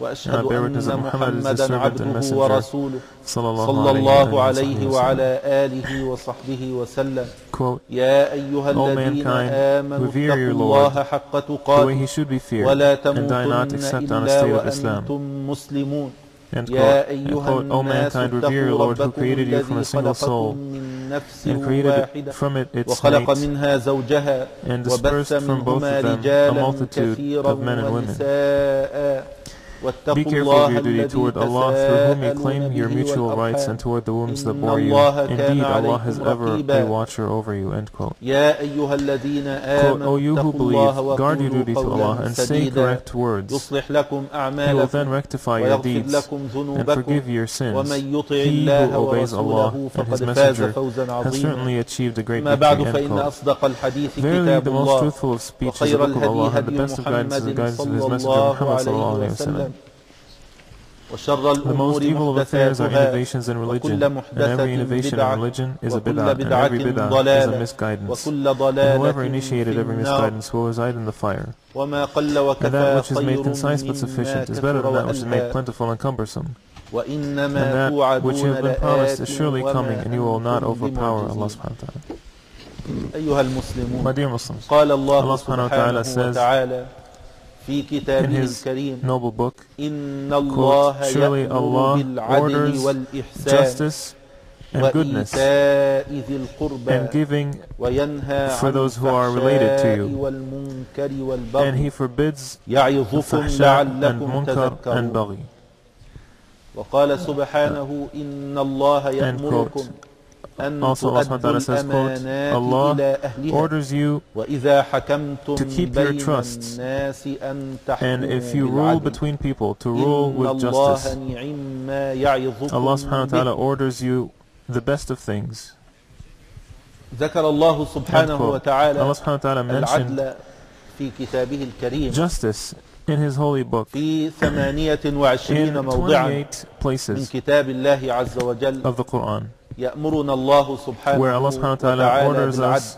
وأشهد أن محمدا عبده ورسوله صلى الله, صلى الله عليه وعلى آله وصحبه وسلم يا أيها الذين آمنوا اتقوا الله حق تقاته ولا تموتن إلا وأنتم مسلمون And quote, and quote, O mankind, revere your Lord who created you from a single soul and created from it its mate and dispersed from both of them a multitude of men and women. Be careful of your duty toward Allah through whom you claim your mutual rights and toward the wombs that bore you. Indeed, Allah has ever a watcher over you. End quote. quote o you who believe, guard your duty to Allah and say correct words. He will then rectify your deeds and forgive your sins. He who obeys Allah and His Messenger has certainly achieved a great victory. End quote. Verily, the most truthful of speech is the book of Allah and the best of guidance is the guidance of His Messenger Muhammad sallallahu alayhi wa sallam. وشر الأمور محدثاتها وكل محدثة بدعة وكل بدعة ضلالة وكل ضلالة في النار. وما قل وكفى خير مما كثر وإنما توعدون لآت وما أنتم أيها المسلمون قال الله سبحانه وتعالى في in كتابه His الكريم noble book, إن الله surely يأمر Allah بالعدل orders والإحسان justice and goodness and giving, for those who are related to you. الفحشاء and He forbids fahsha and munkar and baghi. وقال سبحانه إن الله. يأمركم أن Also Allah subhanahu wa تؤدوا ta'ala says, quote, الأمانات Allah إلى أهلها orders you, وإذا حكمتم to keep your بين trusts. الناس أن and تحكموا if you rule بالعدل between people, to rule إن with الله justice. نعم ما يعظكم Allah subhanahu wa ta'ala به orders you the best of things. ذكر الله End سبحانه quote. وتعالى Allah subhanahu wa ta'ala mentioned العدل في كتابه الكريم justice in His holy book في 28 in موضعا 28 من places كتاب الله عز وجل of the Quran, يأمرنا الله سبحانه where Allah subhanahu wa ta'ala وتعالى orders بالعدل us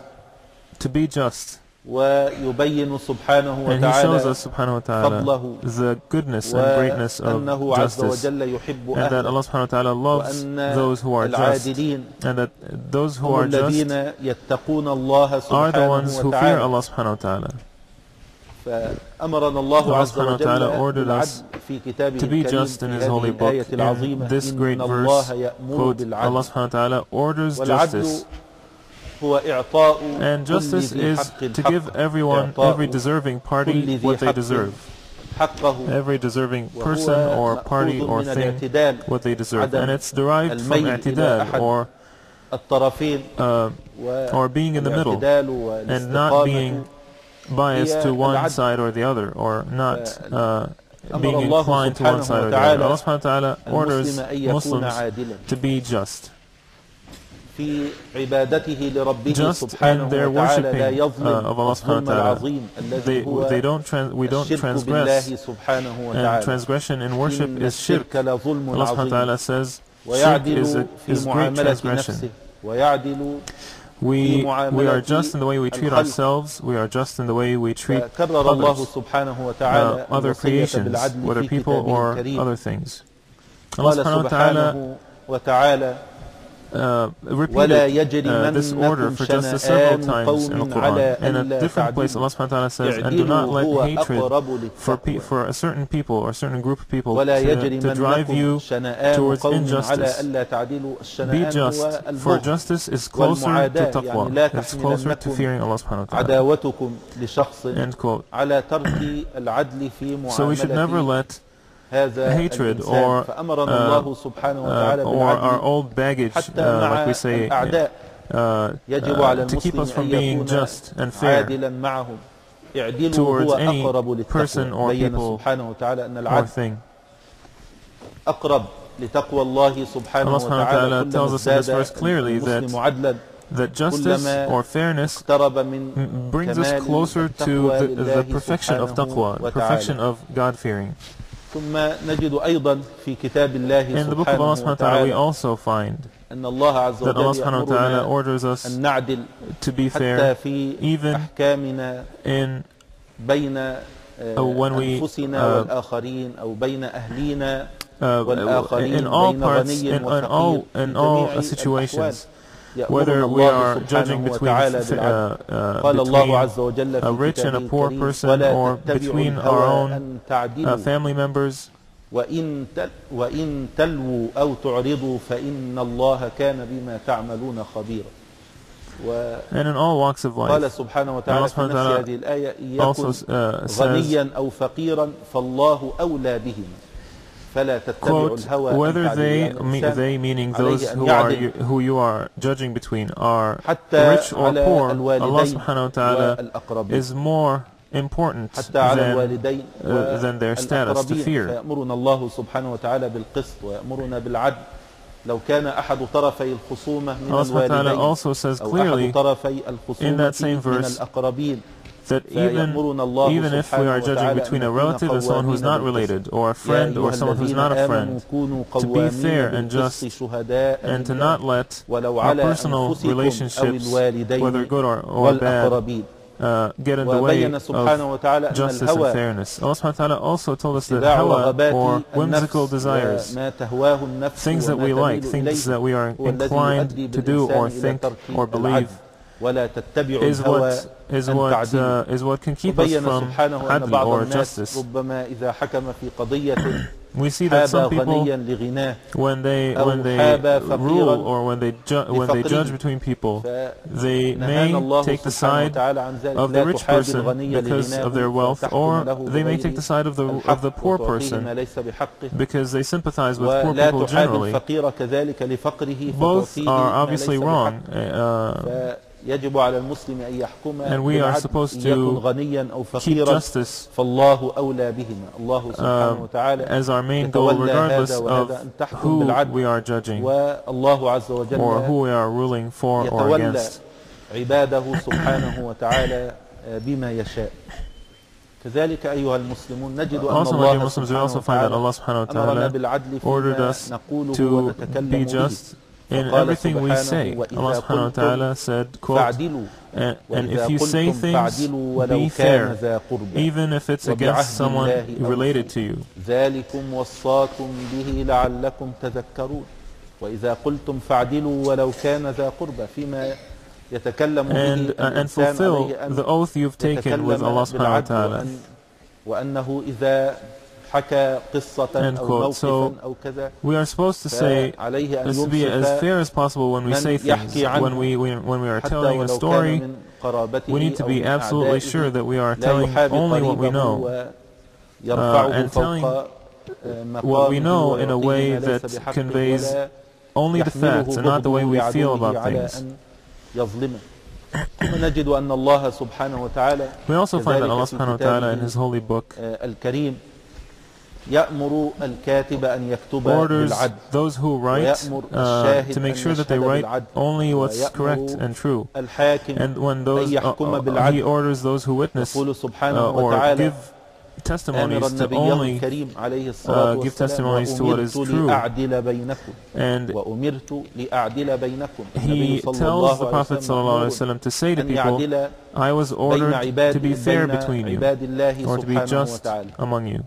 to be just. ويبين سبحانه And He shows وتعالى us subhanahu wa ta'ala فضله the goodness and greatness of وأنه عز justice. وجل يحب And that أهله Allah subhanahu wa ta'ala loves وأن those who are just. العادلين And that those who هم are just الذين يتقون الله are the سبحانه ones who fear وتعالى Allah subhanahu wa ta'ala. فأمرنا الله Allah عز subhanahu wa وجل ta'ala ordered us بالعدل في كتابه to be الكريم just in في His هذه holy book. الآية العظيمة In this great إن verse, الله يأمر quote, بالعدل Allah subhanahu wa ta'ala orders والعدل justice. هو إعطاء And كل justice ذي is حق to الحق give everyone, إعطاء every deserving كل party ذي what they حق deserve. حقه Every deserving وهو person or party مأخوذ or من thing الاعتدال what they deserve. عدم And it's derived from الميل إلى i'tidal أحد or, الطرفين uh, و or being in the middle الاعتدال and not والاستقامة being biased to one side or the other or not uh, being inclined to one side or the other. Allah subhanahu wa ta'ala orders Muslims to be just. Just in their worshipping uh, of Allah subhanahu wa ta'ala. They, they don't trans, we don't transgress. And transgression in worship is shirk. Allah subhanahu wa ta'ala says shirk is, a, is great transgression. We, we are just in the way we treat ourselves. We are just in the way we treat others, uh, other creations, whether people or other things. Allah subhanahu wa ta'ala uh, repeated uh, this order for just several times in the Quran. In a different place, Allah subhanahu wa ta'ala says, And do not let hatred for, for a certain people or a certain group of people to, to drive you towards injustice. Be just, for justice is closer to taqwa. It's closer to fearing Allah subhanahu wa ta'ala. End quote. So we should never let hatred الإنسان or, فأمرنا uh, الله سبحانه uh, وتعالى or our بالعدل old baggage, حتى uh, مع like we say, الأعداء uh, يجب uh, على to keep us المسلم from أن being يكون just and fair عادلا معهم اعدلوا towards هو any أقرب person للتقوى or بين people سبحانه وتعالى أن or العدل thing. أقرب لتقوى الله سبحانه Allah subhanahu wa وتعالى ta'ala tells كلما us in this ازداد verse clearly that المسلم عدلا that justice كلما or fairness اقترب من m- brings us كمال closer to التقوى the, the لله perfection of سبحانه taqwa, وتعالى. perfection of God fearing. ثم نجد أيضا في كتاب الله Allah سبحانه ta'ala, we وتعالى also find أن الله عز Allah وجل subhanahu wa ta'ala يأمرنا orders us أن نعدل to be حتى fair في even أحكامنا in بين آه، when we, أنفسنا uh, والآخرين أو بين أهلينا uh, والآخرين in all بين parts, in, in all, in all situations. Whether we are judging between, uh, uh, قال between a rich and a poor person or between our own uh, family members, وإن, وإن تلووا أو تعرضوا فإن الله كان بما تعملون خبيرا. and in all walks of life. سبحانه وتعالى Allah في نفس هذه الآية يكن uh, says, غنيا أو فقيرا فالله أولى بهما. quote, الهوى أن whether تعدلوا. they, يعني me, الإنسان they meaning عليه those أن who are يعدل you, who you are judging between are حتى rich or على poor, Allah الوالدين subhanahu wa ta'ala والأقربين is more important حتى على than الوالدين uh, than their status to والأقربين fear. فيأمرنا الله سبحانه وتعالى بالقسط ويأمرنا بالعدل لو كان أحد طرفي الخصومة من Allah subhanahu wa ta'ala الوالدين also says أو clearly أحد طرفي in that الخصومة same من verse الأقربين that even, even if we are judging between a relative and someone who's not related, or a friend or someone who's not a friend, to be fair and just, and to not let our personal relationships, whether good or, or bad, uh, get in the way of justice and fairness. Allah subhanahu wa ta'ala also told us that hawa, or whimsical desires, things that we like, things that we are inclined to do or think or believe, ولا تتبعوا is الهوى what is أن what تعدلوا uh, is what can keep us وبين from سبحانه أن adl بعض or الناس justice. ربما إذا حكم في قضية We see that حاب some people غنيا لغناه when they أو when they حاب فقيراً rule or when they ju- when they لفقره. judge between people, they فنهانا may الله take the سبحانه side وتعالى عن ذلك of the لا rich تحاب person الغني because لغناه of their wealth, فتحكم or له they may بغير take the side of the of الحق the poor وتعطيه ما person ليس بحقه because they sympathize with poor ولا people تحاب generally. الفقير كذلك لفقره Both فتعطيه are ما obviously ليس wrong, بحقه. uh, يجب على المسلم أن يحكم بالعدل يكن غنيا أو فقيرا فالله أولى بهما. الله سبحانه وتعالى as هذا وهذا أن تحكم بالعدل. والله عز وجل يتولى عباده سبحانه وتعالى آه، بما يشاء. كذلك أيها المسلمون نجد أن الله سبحانه وتعالى أمرنا بالعدل فيما نقوله ونتكلم به. In everything we say, Allah subhanahu wa ta'ala said, quote, and, if you say things, be fair, even if it's against someone related to you. And, uh, and fulfill the oath you've taken with Allah subhanahu wa ta'ala. وأن وأنه إذا حكى قصة End أو quote. موقفا So, أو كذا We are supposed to say فعليه أن this to be as ينصف fair as possible when we من say things. يحكي عنه When we, we when we are حتى telling a ولو كان story, من قرابته we need to أو be من absolutely أعدائه sure that we are لا telling يحابي only what we قريبه know. ويرفعه and telling فوق what we مقامه know in a ويعطيه way ما ليس that بحقه conveys ولا only the يحمله facts and not the way we بغضه feel لعدوه about على things. أن يظلمه ثم نجد أن الله سبحانه وتعالى We also find that كذلك Allah في subhanahu wa ta'ala in كتابه His holy book آه، الكريم يأمر الكاتب أن يكتب orders بالعدل those who write ويأمر uh, الشاهد to make أن sure that they يشهد write بالعدل only what's ويأمر correct and true. الحاكم And when those أن uh, يحكم uh, بالعدل. He orders those who witness يقول uh, سبحانه or وتعالى give آمرا testimonies to only uh, give testimonies to what is true. And he tells the Prophet ﷺ to say to people, I was ordered to be fair between you. or to be just among you.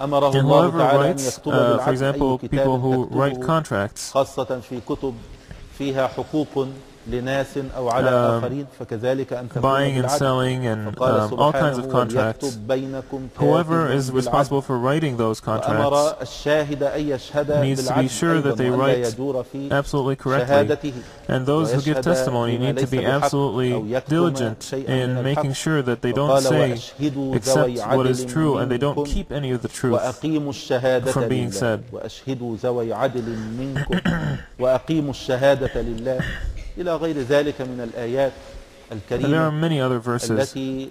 And whoever writes, uh, for example, people who write contracts, خاصة في كتب فيها حقوق لناس أو على Um, آخرين فكذلك أن تكون buying and بالعدل selling and فقال um, all kinds سبحانه of contracts. وليكتب بينكم Whoever كاتب is بالعدل. responsible for writing those contracts وأمر الشاهد أن يشهد needs to be بالعدل sure that أيضا they وأن لا write يجور في absolutely correctly. شهادته And those who give ويشهد testimony بما need to ليس be بحق absolutely أو يكتم diligent شيئا من in الحق. making sure that they don't وقال say وأشهدوا except ذوي what is عدل true and they don't منكم keep any of the truth. وأقيموا الشهادة from being لله said. وأشهدوا ذوي عدل منكم وأقيموا الشهادة لله إلى غير ذلك من الآيات And there are الكريمة many other verses التي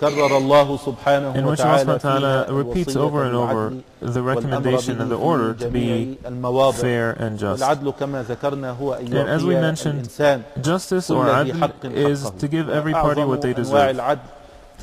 كرر الله سبحانه in which Allah وتعالى subhanahu wa ta'ala فيها repeats الوصية over and over بالعدل the والأمر recommendation and the به order في to جميع be المواضع fair and just. والعدل كما ذكرنا هو أن And as we يعطي mentioned, الإنسان Justice كل or ذي adl حق is حقه to give every party وأعظم what they أنواع deserve. العدل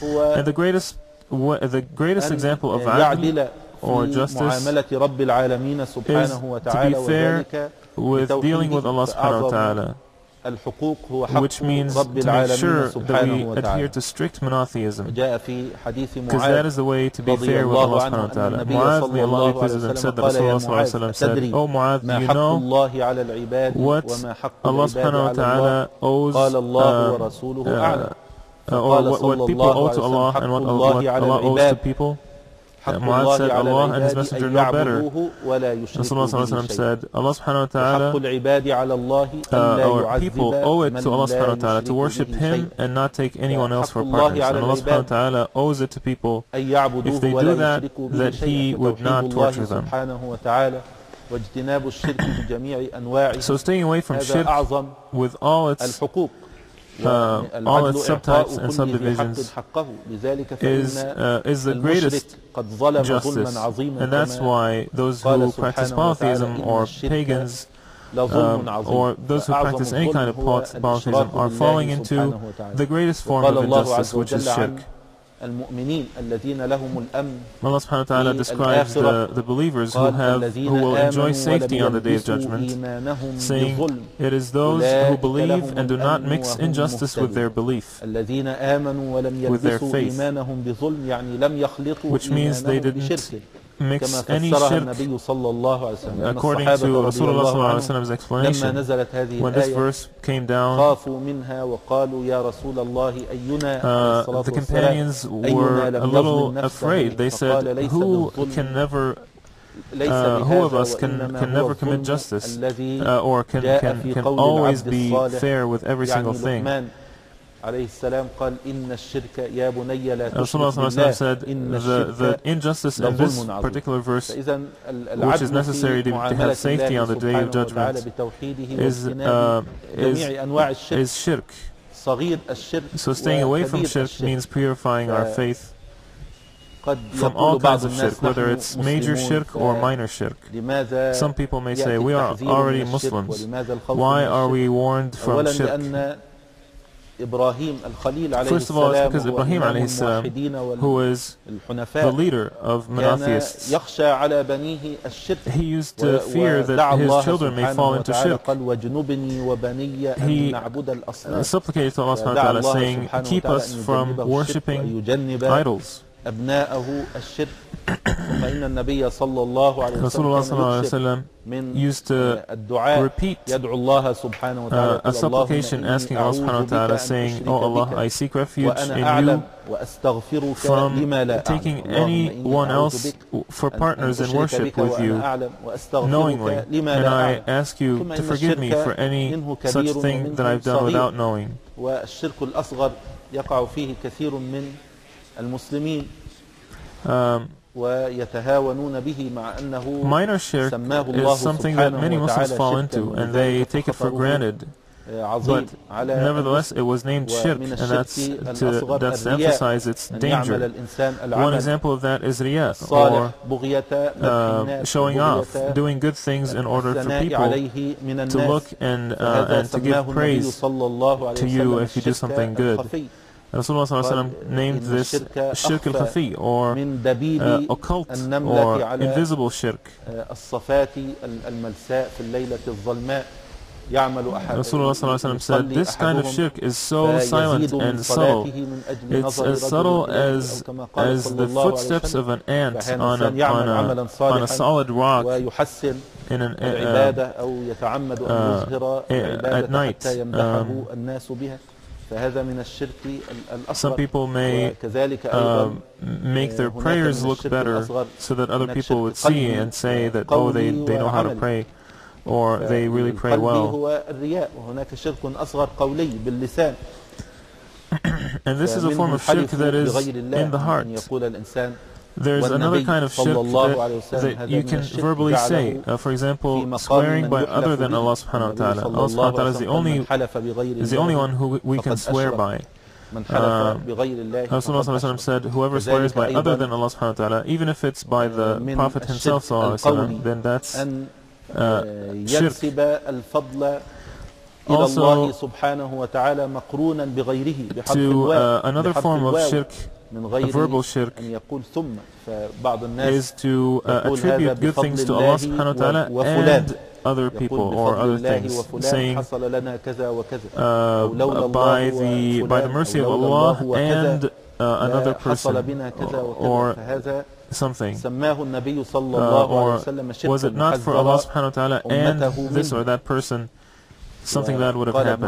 هو And the greatest, wa- the greatest أن example of adl يعدل or في justice معاملة رب العالمين سبحانه وتعالى to be fair وذلك with dealing with Allah subhanahu wa ta'ala, الحقوق هو حق which means to make sure that we adhere to strict monotheism. because that is the way to be fair with Allah subhanahu wa ta'ala. Mu'adh may Allah be pleased with him said that Rasulullah said O Mu'adh you know what Allah subhanahu wa ta'ala owes uh, uh, or what, what people owe to Allah and what Allah, what Allah owes to people that said Allah and His Messenger know better. Rasulullah said, Allah subhanahu wa ta'ala, uh, people owe it to Allah subhanahu wa ta'ala to worship Him and not take anyone else for partners. And Allah subhanahu wa ta'ala owes it to people, if they do that, that He would not torture them. So staying away from shirk with all its uh, all its subtypes and subdivisions is, uh, is the greatest justice. And that's why those who practice polytheism or pagans um, or those who practice any kind of polytheism are falling into the greatest form of injustice, which is shirk. المؤمنين الذين لهم الأمن Allah subhanahu wa ta'ala describes the, the believers who have who will enjoy safety on the day of judgment, saying, It is those who believe and do not mix injustice with their belief, with their faith. يعني which means they إيمانهم didn't mix any shirk according to Rasulullah Wasallam's explanation. When this verse came down, uh, the companions were a little afraid. They said, who can never uh, who of us can, can never commit justice uh, or can, can, can always be fair with every single thing? لقمان عليه السلام قال إن الشرك يا بني لا Rasulullah تشرك sallallahu alaihi بالله wasallam said, إن the, the الشرك injustice in لظلم this عظيم. particular verse فإذا ال- which is العدل necessary في to, to معاملة have safety الله on the day of سبحانه وتعالى judgment بتوحيده is, واجتناب uh, is, جميع أنواع الشرك is shirk. صغير الشرك So staying away from وكبير shirk الشرك. means purifying our ف- faith قد from يقول all بعض kinds of الناس shirk, whether نحن it's major مسلمون، shirk or ف- minor shirk. لماذا Some people may say, يأتي we are التحذير already من الشرك Muslims. ولماذا الخوف Why من are الشرك؟ we warned from أولا shirk? First of all, it's because Ibrahim alayhi salam, who is the leader of monotheists, he used to fear that his children may fall into shirk. He supplicated to Allah saying, keep us from worshipping idols. أبناءه الشرك ثم إن النبي صلى الله عليه Rasulullah وسلم sallallahu alaihi كان يكثر wasallam من used to الدعاء repeat يدعو الله سبحانه وتعالى uh, a يقول supplication اللهم asking إني Allah subhanahu wa أعوذ ta'ala بك أن saying, أشرك Oh Allah, بك I seek refuge وأنا in أعلم you وأستغفرك from لما لا أعلم taking اللهم إني anyone أعوذ else بك for أن- partners أن in أشرك worship بك with وأنا you أعلم knowingly. وأستغفرك لما And لا I أعلم ask you ثم to إن forgive me الشرك for any منه such كبير thing that ومنه I've done صغير. without knowing. والشرك الأصغر يقع فيه كثير من المسلمين Um, ويتهاونون به مع أنه minor shirk سماه الله is something that سبحانه many Muslims وتعالى fall شركاً into and ولذلك they take it for فخطره granted. عظيم But على nevertheless, it was named shirk, ومن and that's الشرك to, الأصغر that's to الرياء emphasize its أن يعمل danger. الإنسان One العمل example of that is riyah, الصالح or بغية مدح uh, الناس showing off, وبغية doing good things in order for الثناء people عليه من to الناس look and, uh, فهذا and to سماه give النبي praise. صلى الله عليه to you وسلم if you do الشرك something good. Rasulullah ﷺ named this shirk al-khafi or uh, occult or invisible shirk. Rasulullah ﷺ said, this kind of shirk is so silent and subtle. It's as subtle as, as the footsteps of an ant on a, on a, on a solid rock in an, uh, uh, at night. Um, فهذا من الشرك ال- some الأصغر people may وكذلك أيضا um, make their هناك prayers من look الشرك better الأصغر so that other هناك people شرك would see قلبي and say that, oh, they, قولي they know how to وعملي. pray, or they really pray القلبي well. هو الرياء وهناك شرك أصغر قولي باللسان And this is a فمنه form of shirk الحلف that is بغير الله in the أن heart. يقول الإنسان There's another والنبي kind of صلى shirk الله عليه that, وسلم that هذا you من can الشرك verbally say. جعله Uh, for في example, مقام swearing من by يحلف other than به. Allah subhanahu wa النبي ta'ala. صلى Allah الله subhanahu wa ta'ala عليه is the وسلم only من حلف بغير is the only الله one who we can فقد swear أشرك. by. من حلف Uh, بغير الله Rasulullah فقد ﷺ أشرك. said, whoever swears by other than Allah subhanahu wa ta'ala, even if it's by the من Prophet himself الشرك sallallahu alayhi wa sallam, القولي then that's أن uh, آه، shirk. ينسب الفضل إلى Also, الله سبحانه وتعالى مقرونا بغيره بحرف to الواو uh, another بحرف form of الواو shirk, من a غير verbal shirk, أن يقول ثم فبعض الناس is to uh, يقول attribute هذا good things بفضل to Allah الله subhanahu wa ta'ala وفلان. and other people يقول or بفضل other الله things, وفلان saying حصل لنا كذا وكذا uh, أو لولا by الله the by the وفلان mercy of أو لولا Allah الله وكذا and uh, another حصل person بنا كذا وكذا or فهذا something. سماه النبي صلى Uh, الله عليه or وسلم was it شركا not for Allah محذرا subhanahu wa ta'ala and أمته this منه. or that person, something that would have قال ابن happened.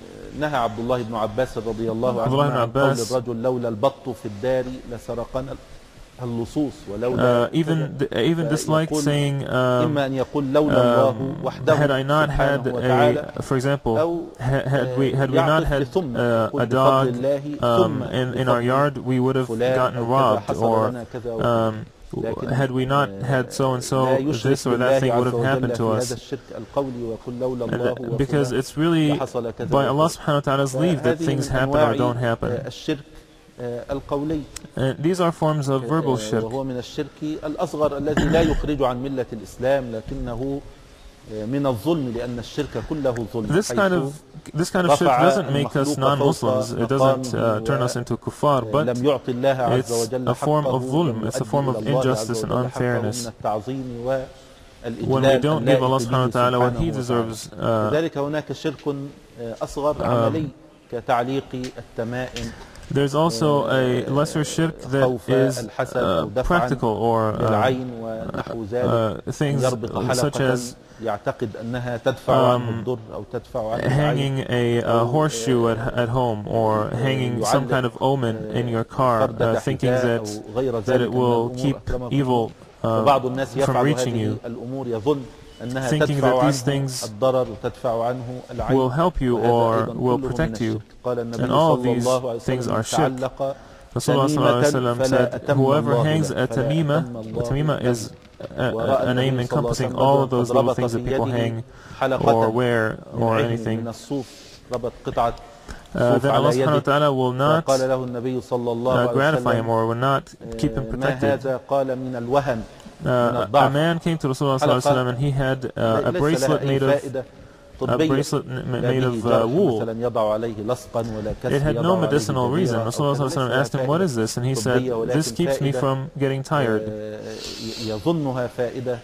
الله آه، نهى عبد الله بن عباس رضي الله الله بن عن قول عباس. الرجل لولا البط في الدار لسرقنا اللصوص ولولا Uh, even th- even disliked يقول saying, um, إما أن يقول لولا الله um, وحده had I not had a, for example, had we had we not had uh, a dog الله um, in in our yard, we would have gotten robbed, or um, had we not had so and so this or that thing would have happened to us. and because it's really by Allah subhanahu wa ta'ala's leave that things happen or don't happen. uh, these are forms of verbal shirk. وهو من الشرك الأصغر الذي لا يخرج عن ملة الإسلام لكنه آه، من الظلم لأن الشرك كله ظلم This kind حيث of this kind of shirk رفع doesn't make us المخلوق non-Muslims. فوق It doesn't uh, مقامه turn us into kuffar, آه، but لم يعطي الله عز it's وجل a form حقه of ظلم. It's a لم form يؤدي of إلى الله عز injustice and وجل حقه unfairness. من التعظيم والإجلال when we don't give اللائق Allah به subhanahu wa ta'ala what He سبحانه وتعالى. deserves, uh, لذلك هناك شرك آه، أصغر عملي كتعليق التمائم there's also a lesser shirk that خوف is الحسد uh, أو دفعا practical or uh, بالعين ونحو ذلك uh, things يربط such حلقة as يعتقد أنها تدفع عنه um, الضر أو تدفع عنه العين hanging a, a horseshoe at, at home or hanging some kind of omen in your car, فردة uh, thinking حذاء that أو غير that ذلك it من will الأمور keep أكرمكم evil uh, فبعض الناس from يفعل reaching هذه you, الأمور يظن أنها thinking تدفع that these عنه things الضرر وتدفع عنه العين will help you وهذا or أيضا will كله من protect you. الشرك. قال النبي And all صلى these الله عليه things وسلم are shirk. تعلق Rasulullah sallallahu alaihi wasallam فلا said, أتم whoever الله hangs له. a فلا tamima, أتم a الله tamima له. is uh, uh, a, name encompassing all of those little things that people hang or wear or anything. Uh, then Allah subhanahu wa ta'ala will not uh, gratify him or will not keep him protected. Uh, a man came to Rasulullah and he had uh, a bracelet made of a طبية bracelet n- لا made به of uh, جرح wool. مثلا يضع عليه لصقا ولا كسر It had يضع no عليه medicinal جبيرة reason. أو Rasulullah كذا. sallallahu alaihi wasallam ليس asked him, لها "What فائدة is this?" And he said, طبية ولكن "This keeps me فائدة from getting tired." آه، ي- يظنها فائدة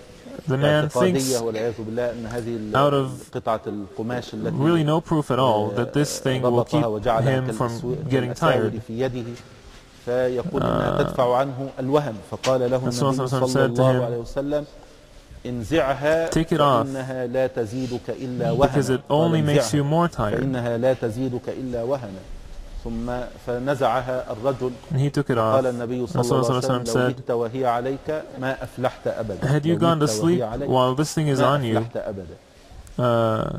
The man thinks اعتقادية والعياذ بالله أن هذه ال- out of قطعة القماش التي really no proof at all that this thing will keep ربطها وجعلها him كالأسو- from getting كالأساور tired. في يده فيقول انها تدفع عنه الوهن فقال له النبي Rasul sallallahu alaihi wasallam صلى said to الله him, عليه وسلم انزعها Take it off, فإنها لا تزيدك إلا because وهنا it only makes you more tired. فإنها لا تزيدك إلا وهنا. ثم فنزعها الرجل. And he took it قال off. النبي صلى الله عليه وسلم لو said, مت وهي عليك ما أفلحت أبدا. Had you لو gone to مت وهي sleep عليك while this thing is ما on you, أفلحت أبدا.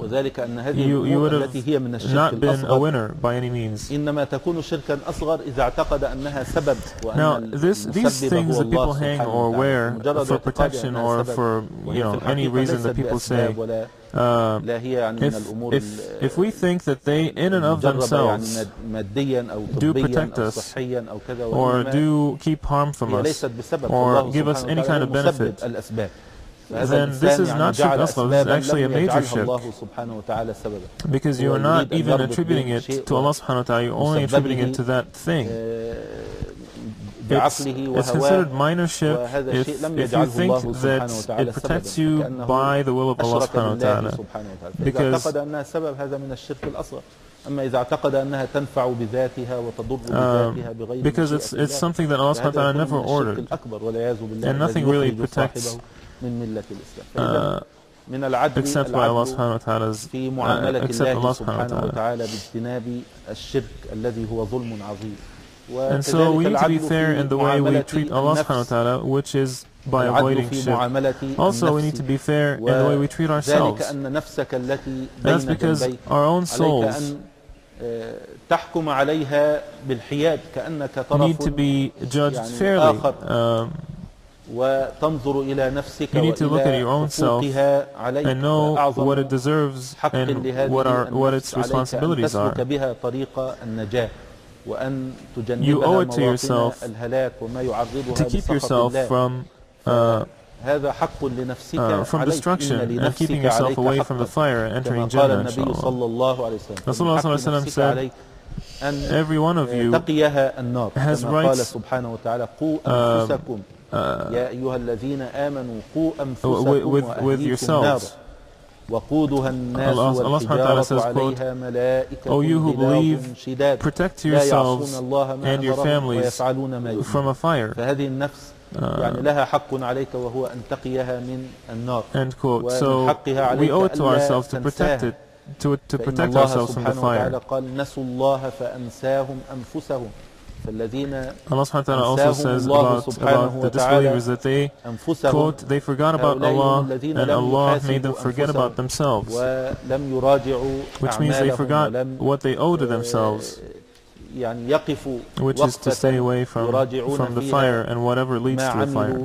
وذلك أن هذه you, you الأمور would التي هي من have الشرك not been a الأصغر winner by any means. إنما تكون شركا أصغر إذا اعتقد أنها سبب وأن Now, this, these المسبب things هو that people الله hang سبحانه or وتعالى. wear مجرد for اعتقاد protection أنها or سبب for وهي you know في any الحقيقة reason that ليست people say, بأسباب ولا uh, لا هي يعني من if الأمور if ال- if we think that they in and of مجربة يعني themselves ماد- ماديا أو do طبيا protect أو us صحيا أو كذا or وإنما do keep harm from هي us, ليست بسبب or فالله give us سبحانه any وتعالى kind of هو مسبب benefit, الأسباب then this is not shirk aslan, this is actually a major shirk. Because you are not even attributing it to Allah subhanahu wa ta'ala, you're only attributing it to that thing. It's, it's considered minor shirk if, if you think that it protects you by the will of Allah subhanahu wa ta'ala. Because أما إذا اعتقد أنها تنفع بذاتها وتضر بذاتها بغير because it's, it's something that Allah subhanahu wa ta'ala never ordered. and nothing really protects من ملة الإسلام فإذا Uh, من العدل except العدل wa ta'ala's, في uh, معاملة الله سبحانه. وتعالى باجتناب الشرك الذي هو ظلم عظيم And so we need to be fair in the way we treat Allah subhanahu wa ta'ala, which is by avoiding shirk. Also, we need to be fair in the way we treat ourselves. That's because our own souls آه، need to be judged يعني fairly. Um, وتنظر إلى نفسك You need to look at your وإلى own self حقوقها عليك and know فأعظم what it deserves حق and لهذه what are what النفس its عليك أن responsibilities تسلك are. بها طريق النجاة وأن You تجنبها owe it to مواطن yourself الهلاك وما يعرضها To keep لسخط yourself الله from uh, هذا حق لنفسك uh, from عليك destruction إن and keeping لنفسك yourself عليك away from حقا the fire and كما entering قال Jannah, النبي inshallah. صلى الله عليه وسلم رسول الله فمن صلى الله عليه حق وسلم نفسك said, عليك أن Every one of you تقيها النار has كما قال rights, سبحانه وتعالى قوا uh, أنفسكم uh, يا أيها الذين آمنوا قوا أنفسكم وأهليكم نارا. وقودها الناس والحجارة says, quote, عليها ملائكة O you who believe, شداد Protect yourselves الله ما and your families ويفعلون ما from a fire. فهذه النفس Uh, يعني لها حق عليك وهو أن تقيها من النار End quote. So we owe it to ourselves to protect it, to, to protect الله ourselves from the fire. قال نسوا الله فأنساهم أنفسهم Allah subhanahu also says about, about the disbelievers that they, quote, they forgot about Allah and Allah made them forget about themselves, which means they forgot what they owe to themselves, which is to stay away from, from the fire and whatever leads to the fire.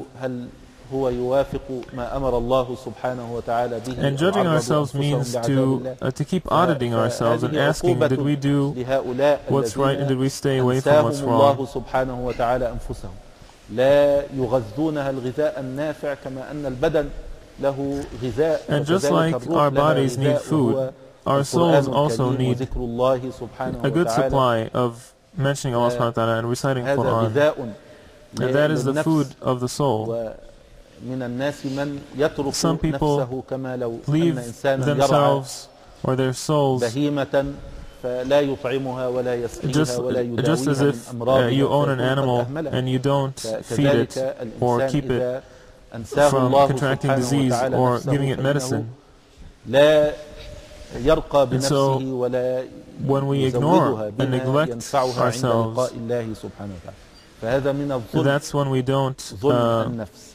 عملوا هل هو يوافق ما أمر الله سبحانه وتعالى به And judging أو عرضوا ourselves أنفسهم means لعذاب to, الله. uh, to keep auditing ourselves and فهذه asking, عقوبة did we do لهؤلاء what's right and الذين did we stay away from what's أنساهم wrong? الله سبحانه وتعالى أنفسهم لا يغذونها الغذاء النافع كما أن البدن له غذاء And just وكذلك like الروح our لها bodies need غذاء food, وهو Our القرآن souls also الكريم need وذكر الله سبحانه a good وتعالى supply of mentioning Allah Uh, subhanahu wa ta'ala and reciting هذا Quran. غذاء And that is the للنفس food of the soul. ومن الناس من يترك Some people نفسه كما لو أن Leave إنسانا يرعى themselves or their souls بهيمة فلا يطعمها ولا يسقيها just, ولا just as يداويها if من uh, أمراضها you own an فيكون قد animal أهملها. and you don't feed فكذلك it or الإنسان keep it إذا أنساه from الله contracting سبحانه disease وتعالى or نفسه giving it فإنه medicine. لا يرقى so, بنفسه ولا when we ignore يزودها and بما neglect ينفعها عند ourselves, لقاء الله سبحانه وتعالى فهذا من الظلم that's when we don't ظلم uh, النفس كذلك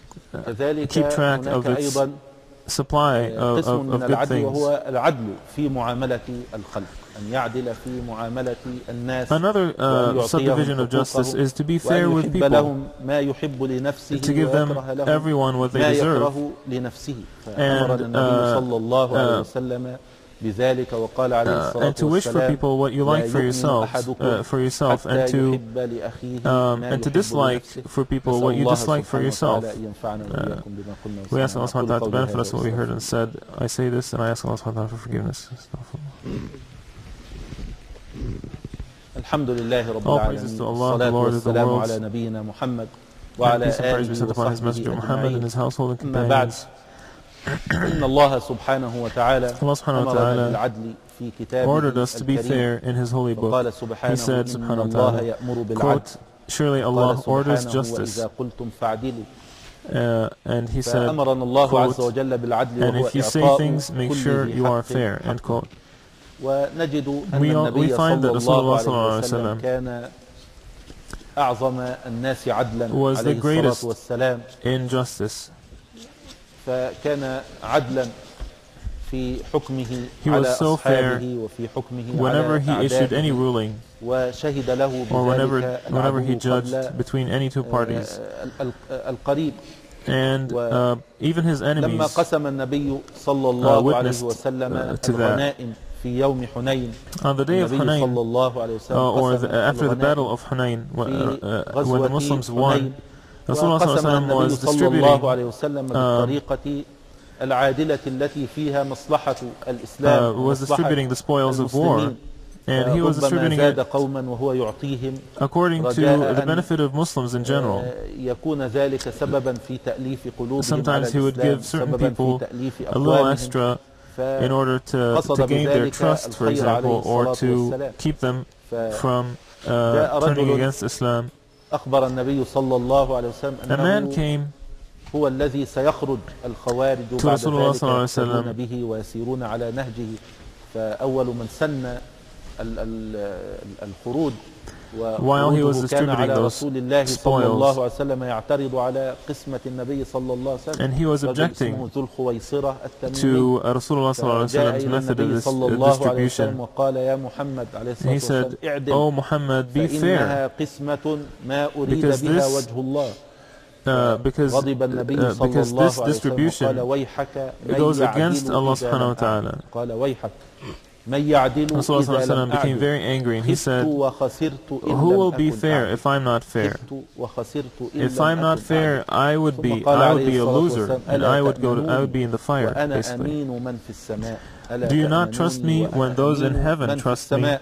keep track of its supply of, of, of good things. Another uh, subdivision of justice is to be fair with people to give them everyone what they deserve. And uh, صلى الله عليه uh, وسلم بذلك وقال عليه uh, الصلاة and to wish for والسلام people what you لا like for يؤمن yourself, أحدكم uh, for yourself, حتى and to يحب لأخيه um, ما and to يحب dislike لنفسه. for people نسأل what you الله dislike for سبحانه yourself. وتعالى أن ينفعنا وإياكم بما قلنا We ask Allah وسمعنا. subhanahu wa ta'ala to أقول benefit قولي us what we هذا heard and said. I say this and I ask Allah subhanahu wa ta'ala for forgiveness. الحمد لله رب All praises العالمين to Allah, the الصلاة Lord of the والسلام worlds. على نبينا محمد And وعلى peace and praise be آله sent upon His Messenger وصحبه Muhammad and أجمعين His household and أما بعد companions. إن الله سبحانه وتعالى Allah subhanahu wa أمرنا ta'ala بالعدل في كتابه ordered us to be الكريم fair in His holy book. وقال سبحانه said, إن سبحانه الله وتعالى, يأمر بالعدل Quote, Surely قال Allah orders سبحانه justice. وإذا قلتم فاعدلوا Uh, and He said, فأمرنا الله quote, عز وجل بالعدل And وهو if you say إعطاء things, make كل sure ذي you are حق fair. End حقه. quote. ونجد أن We all- النبي we find صلى that الله Rasulullah صلى الله عليه عليه وسلم وسلم كان أعظم الناس عدلا was the عليه الصلاة greatest والسلام In justice. فكان عدلا في حكمه He was على so أصحابه وفي حكمه Whenever على he issued any أعدائه ruling, وشهد له or whenever, بذلك whenever he العدو judged قبل between any two parties, آه، ال- ال- القريب and و- uh, even his لما enemies, قسم النبي صلى الله عليه witnessed, وسلم uh, to that. الغنائم في يوم حنين on the day of النبي Hunayn, صلى الله عليه وسلم uh, or قسم the, after the الغنائم battle of Hunayn, wh- في uh, uh, when the غزوة Muslims حنين won, Rasulullah وقسم SAW النبي was صلى الله distributing عليه وسلم بالطريقة العادلة التي فيها مصلحة uh, الإسلام was ومصلحة distributing the spoils of war, المسلمين and he was فربما distributing زاد it قوما وهو يعطيهم according to رجاء the أن- benefit of Muslims in general. آه، يكون ذلك سببا في تأليف قلوبهم على Sometimes he would الإسلام give certain سببا في people تأليف A little أقوامهم extra ف- in order to, قصد to gain their بذلك trust, for الخير عليه example, or الصلاة to والسلام. keep them ف- from uh, جاء turning رجل against Islam. أخبر النبي صلى الله عليه وسلم A man أنه came هو الذي سيخرج الخوارج بعد رسول الله ذلك صلى الله عليه وسلم. به ويسيرون على نهجه فأول من سن ال- ال- الخروج while he was distributing those spoils. And he was objecting to uh, Rasulullah's method of this of uh, distribution. He said, O oh Muhammad, be fair, because this uh, because, uh, because this distribution goes against Allah subhanahu wa ta'ala. Rasulullah إذا sallallahu alaihi لم wasallam became أعدل very angry and he خفت said, وخسرت إن "Who لم will be أكن fair أعدل. if I'm not fair? خفت وخسرت إن If لم I'm not أكن fair, أعدل. I would ثم be قال I would عليه be a الصلاة loser والسلام and ألا I would go to, I تأمنوني would be in the fire وأنا basically." أمين من في السماء ألا Do you not trust تأمنوني me وأنا when those in أمين heaven من في trust me? السماء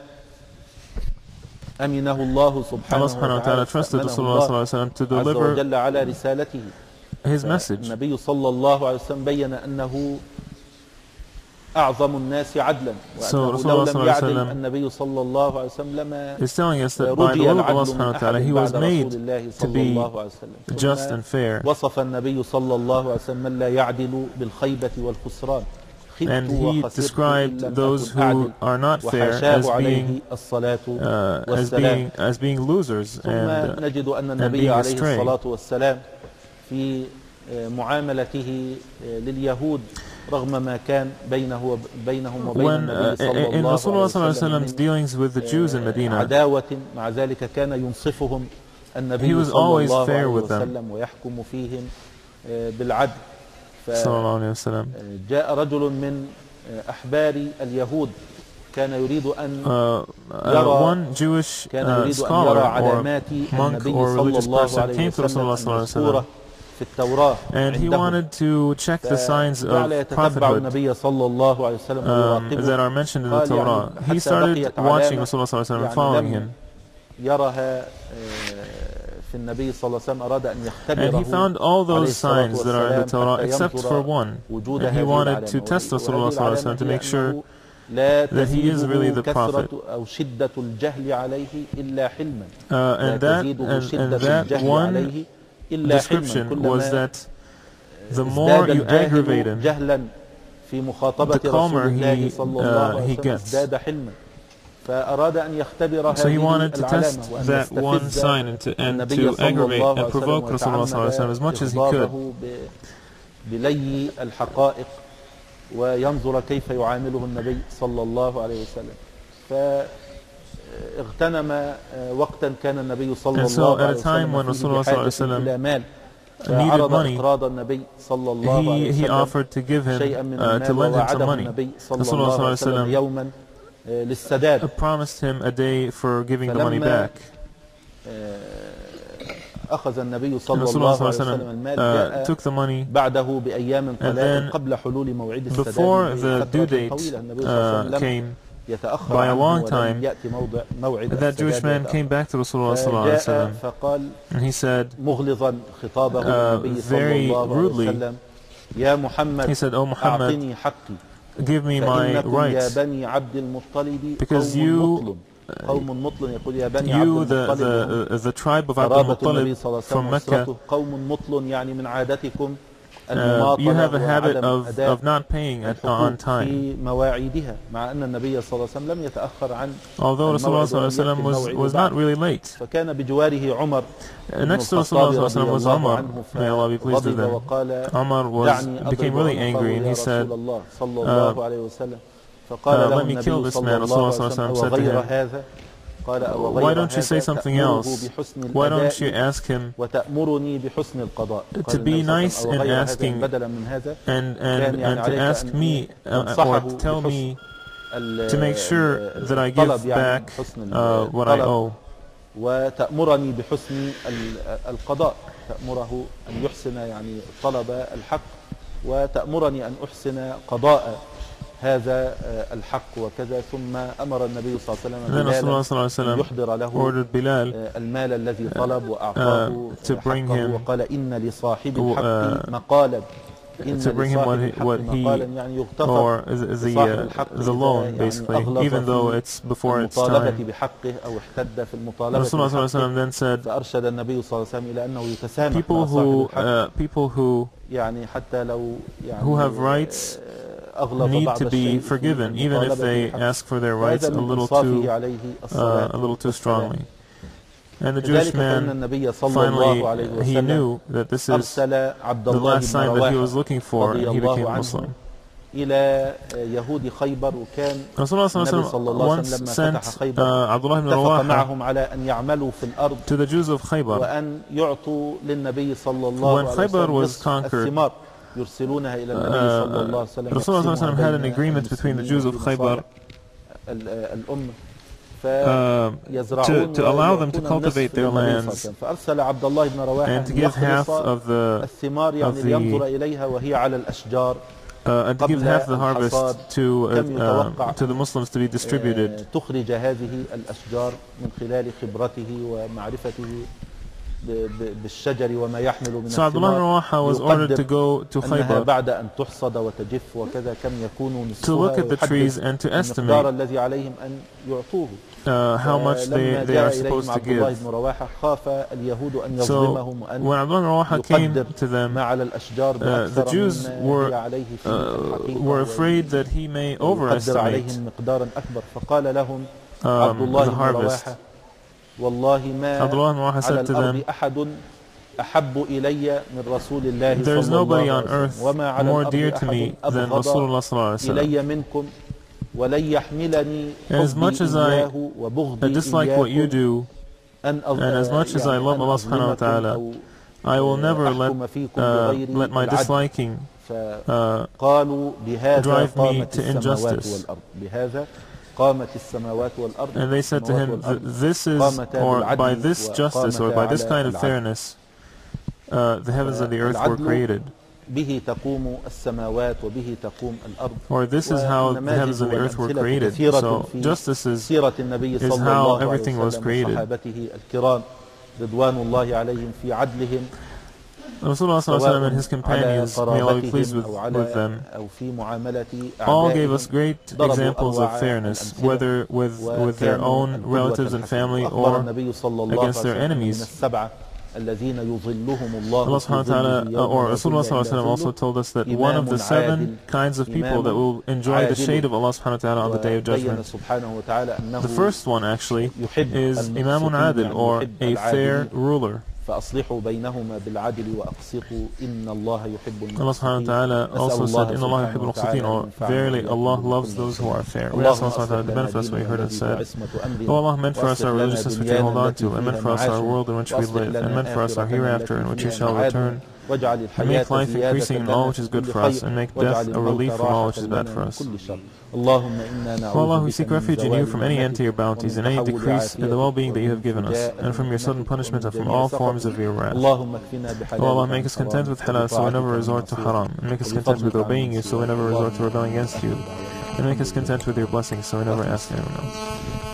أمنه الله سبحانه Allah subhanahu wa ta'ala وتعالى trusted فأمنه Rasulullah الله sallallahu alaihi wasallam to عز deliver وجل على رسالته his message. النبي صلى الله عليه وسلم بين أنه أعظم الناس عدلا. So لو لم يعدل وسلم النبي صلى الله عليه وسلم He's telling us that by the will of Allah subhanahu wa ta'ala, he was made to صلى be الله عليه وسلم. just and fair. وصف النبي صلى الله عليه وسلم لا يعدل بالخيبة والخسران. And he described those who are not fair as being uh, as being as being losers and uh, أن being astray. في آه، معاملته آه، لليهود. رغم ما كان بينه وبينهم وبين النبي uh, صلى الله عليه وسلم dealings with the Jews in آه، Medina. عداوة مع ذلك كان ينصفهم النبي آه، صلى الله عليه وسلم ويحكم فيهم بالعدل. صلى الله عليه وسلم. جاء رجل من آه، أحبار اليهود كان يريد أن يرى uh, uh, one Jewish uh, كان يريد أن يرى علامات النبي صلى الله عليه وسلم المذكورة. And he wanted to check the signs of prophethood um, that are mentioned in the Torah. He started watching Rasulullah and following him. And he found all those signs that are in the Torah except for one. And he wanted to test Rasulullah to make sure that he is really the prophet. Uh, and that, and, and that one description كلما was that the more ازداد you aggravate الجاهل him, جهلا في مخاطبة the calmer رسول الله he, صلى الله uh, عليه he وسلم gets. ازداد حلما فأراد أن يختبر So he هذه wanted to العلامة test وأن that one يستفز sign and to, and النبي to صلى aggravate الله and عليه provoke وسلم Rasulullah sallallahu alaihi wasallam as much as he could. إغضابه ب- بلي الحقائق وينظر كيف يعامله النبي صلى الله عليه وسلم اغتنم آه، وقتا كان النبي صلى الله عليه وسلم فيه إلى مال فعرض إقراض النبي uh, صلى الله عليه وسلم شيئا من المال ووعده النبي صلى الله عليه وسلم يوما آه، للسداد. promised him a day for giving the money back. آه، أخذ النبي صلى الله عليه وسلم المال uh, جاء took the money. بعده بأيام قلائل قبل حلول موعد السداد. before يعني the due date uh, came by a long time that Jewish man came back to Rasulullah and he said uh, very rudely he said O Muhammad give me my rights. because you uh, you, the, the, the tribe of Abdul Muttalib from Mecca. Uh, you have a habit of, of not paying at, on time. Although Rasulullah was, was not really late. Uh, next to Rasulullah was Umar, may Allah be pleased with him. Umar was, became really angry and he said, uh, uh let me kill this man. Rasulullah said to him, why don't you say something else? why don't you ask him To be nice and هذا asking and and يعني and to ask me uh, or to tell me to make sure that I give يعني back uh, what I owe. وتأمرني بحسن ال- القضاء. تأمره أن يحسن يعني طلب الحق وتأمرني أن أحسن قضاء هذا الحق وكذا ثم أمر النبي صلى الله عليه وسلم بلال صلى الله عليه وسلم يحضر له بلال المال الذي طلب وأعطاه uh, حقه وقال إن لصاحب الحق مقالا to bring him what he, what he or the, uh, the loan basically even though it's before its time Rasulullah then said people who uh, people who who have rights need بعض to be الشيء في forgiven even if المطالبة they بالحق. ask for their rights هذا a من little إنصافه too عليه uh, الصلاة a little too والسلام. strongly and the Jewish كذلك فإن man النبي صلى الله finally عليه he وسلم knew that this is أرسل عبد the الله last بن sign that he رواحة was looking for رضي and he الله became عنه Muslim إلى يهود خيبر وكان Rasulullah sallallahu النبي alaihi صلى wasallam الله عليه once وسلم لما sent فتح خيبر uh, Abdullah ibn اتفق Rawaha معهم على أن يعملوا في الأرض to the Jews of Khaybar. وأن يعطوا للنبي صلى الله When عليه Khaybar وسلم was نصف conquered, الثمار يرسلونها إلى النبي Uh, صلى الله عليه وسلم Rasulullah sallallahu alaihi wasallam had an يقسمها agreement بين between the المسلمين Jews of وفي Khaybar مصالح ال- الأمة uh, فيزرعون to, to allow them to ويعطون cultivate النصف their للنبي صلى الله عليه lands وسلم. فأرسل عبد الله بن رواحة and to give half ليخلص of the الثمار يعني of the- لينظر إليها وهي على الأشجار uh, and to give قبل half the الحصاد harvest to uh, كم يتوقع uh, to the Muslims to be distributed. بالشجر وما يحمل من So Abdullah ibn الثمار Rawaha was ordered to go to أنها Khaybar بعد أن تحصد وتجف وكذا كم يكون to look نصفها at the ويحدد trees and to المقدار estimate الذي عليهم أن يعطوه uh, how much لما they, they جاء are supposed إليهم to عبد الله give. بن رواحة خاف اليهود أن So يظلمهم when وأن Abdullah ibn Rawaha came يقدر to them, ما على الأشجار the بأكثر Jews مما were, هي عليه في uh, الحقيقة were afraid that he may ويقدر overestimate عليهم مقدارا أكبر فقال لهم um, عبد الله the بن harvest. رواحة والله ما Abdullah ibn Rawaha على said to الأرض them, أحد أحب إلي من رسول الله There is صلى الله nobody عليه on وسلم earth وما على more الأرض dear to أحد me than أبغض Rasulullah sallallahu alaihi wasallam. إلي منكم ولن يحملني As حبي much as I- إياه I وبغضي dislike what you إياكم do, أن أظ- and as much as I love أن Allah subhanahu wa أظلمكم ta'ala, أو I will never let أحكم فيكم uh, بغير let my العدل. disliking uh, فقالوا بهذا drive me قامت to السماوات injustice. والأرض بهذا قامت السماوات والأرض And they said to السماوات him, "Th- والأرض this is, قامتا or بالعدل by this justice, or by this وقامتا kind of على العدل. fairness, uh, the heavens and the earth were العدل created. به تقوم السماوات وبه تقوم الأرض Or this is how the heavens and the earth were created. So justice is سيرة النبي is صلى how الله عليه everything was وسلم created. وصحابته الكرام رضوان الله عليهم في عدلهم Rasulullah sallallahu alaihi wasallam سواء and his على companions, may Allah be pleased قرابتهم with, أو with على them, أو في معاملة all gave أعدائهم us great ضربوا examples of أروع fairness, الأمثلة whether with, with their وكانوا own القدوة relatives and الحسنة. family وأخبر or النبي صلى الله عليه against their وسلم enemies. من السبعة الذين يظلهم الله Allah في subhanahu wa ta'ala, ظله uh, يوم or لا Rasulullah ظل sallallahu alaihi إلا wasallam also ظله. told us that one of the إمام seven عادل. kinds of people that إمام will enjoy the عادل. shade of Allah subhanahu wa ta'ala on the day of وبين judgment. سبحانه وتعالى أنه The first one actually يحب is المقسطين Imamun يعني Adil or يحب a fair العادلين. ruler. فأصلحوا بينهما بالعدل وأقسطوا إن الله يحب Allah subhanahu wa المقسطين ta'ala نسأل also الله said, إن الله سبحانه يحب وتعالى المقسطين, أن or ينفعنا verily وإياكم Allah بكل loves those who are fair. We ask اللهم Allah subhanahu wa ta'ala أصلح to لنا benefit us what we heard and ديننا said. الذي عصمة أمرنا O Allah, meant for us وأصلح our لنا religiousness which we دنيانا hold on التي to, and meant فيها for us our معاشنا world in which we وأصلح live, and لنا meant for us our آخرتنا hereafter in التي which we فيها shall معادنا return. And make life increasing in all which is good for us, and make death a relief from all which is bad for us. O Allah, we seek refuge in you from any end to your bounties, and any decrease in the well-being that you have given us, and from your sudden punishment and from all forms of your wrath. O Allah, make us content with halal so we never resort to haram, and make us content with obeying you so we never resort to rebelling against you, and make us content with your blessings so we never ask anyone else.